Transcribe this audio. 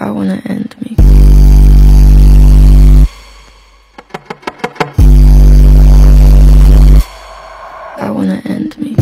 I wanna end me. I wanna end me.